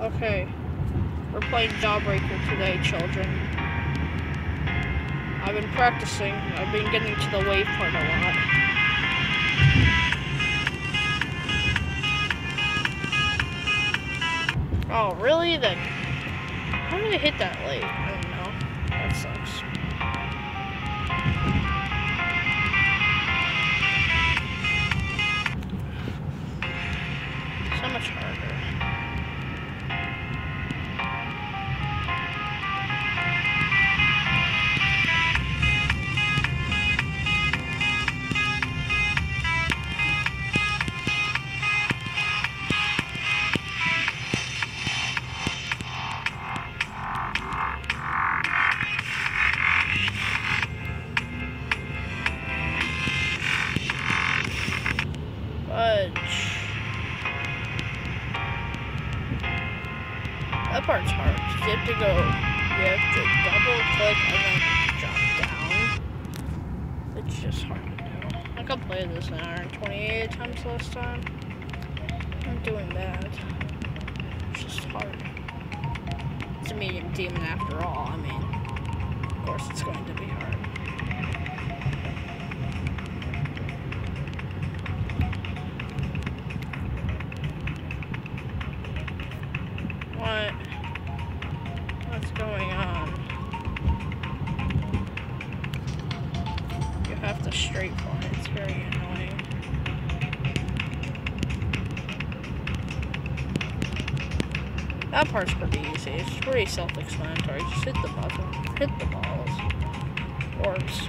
Okay. We're playing Jawbreaker today, children. I've been practicing. I've been getting to the wave part a lot. Oh, really? Then how did I hit that late? Fudge. That part's hard. You have to go, you have to double click and then drop down. It's just hard to do. I could play this an hour and 28 times last time. I'm doing that. It's just hard. It's a medium demon after all. I mean, of course it's going to be hard. What's going on? You have to straight for it. It's very annoying. That part's pretty easy. It's pretty self-explanatory. Just hit the button. Hit the balls. Works.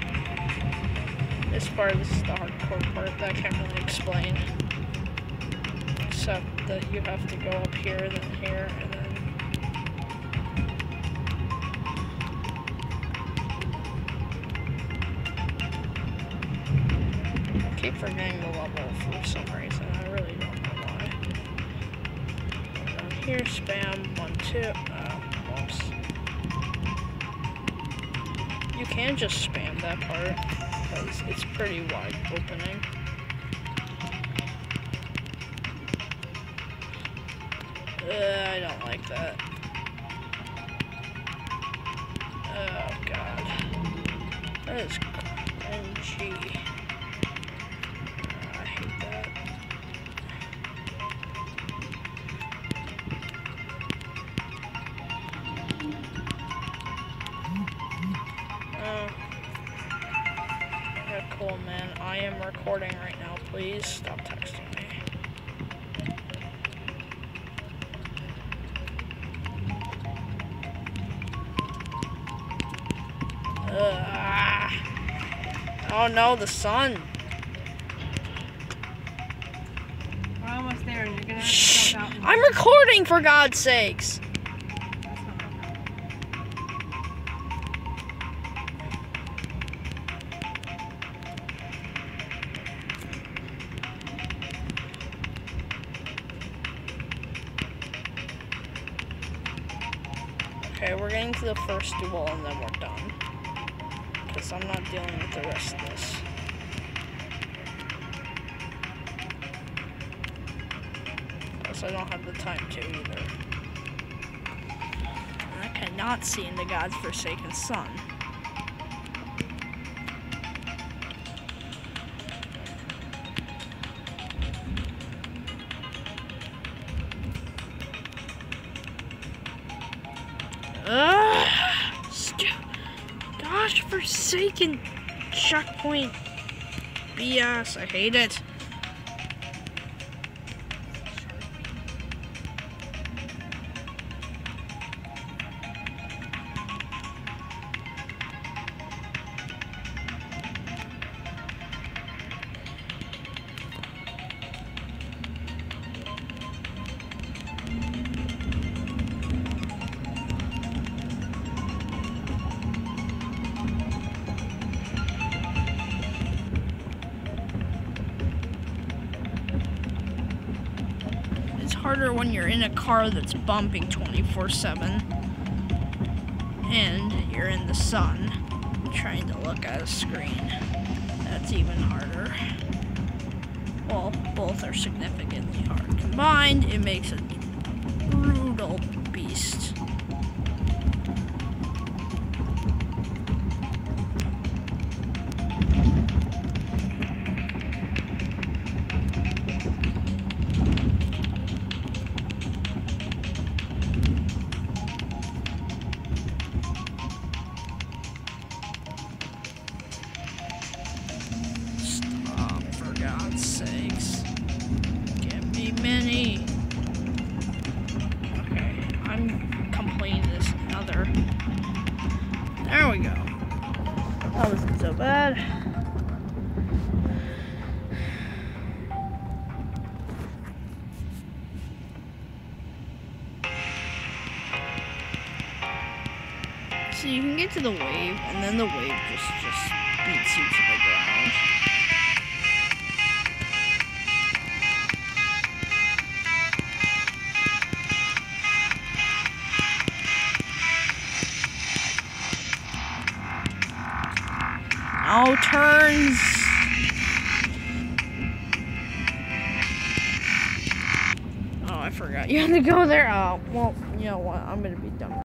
This part this is the hardcore part that I can't really explain. Except that you have to go up here, then here, and then keep forgetting the level for some reason. I really don't know why. Down here, spam one, two. Oh. You can just spam that part because it's pretty wide opening. Uh, I don't like that. Oh god. That is cringy. Recording right now. Please stop texting me. Ugh. Oh no, the sun. We're almost there, and you're gonna have to Shh. out. I'm recording for God's sakes. Okay, we're getting to the first dual and then we're done. Because I'm not dealing with the rest of this. Plus, I don't have the time to either. And I cannot see into God's forsaken sun. Forsaken checkpoint BS. I hate it. Harder when you're in a car that's bumping 24 7 and you're in the sun trying to look at a screen. That's even harder. Well, both are significantly hard. Combined, it makes it brutal one complaint is another. There we go. Oh, this isn't so bad. So you can get to the wave, and then the wave just, just beats you to the ground. No turns. Oh, I forgot. You had to go there. Oh, well, you know what? I'm gonna be done.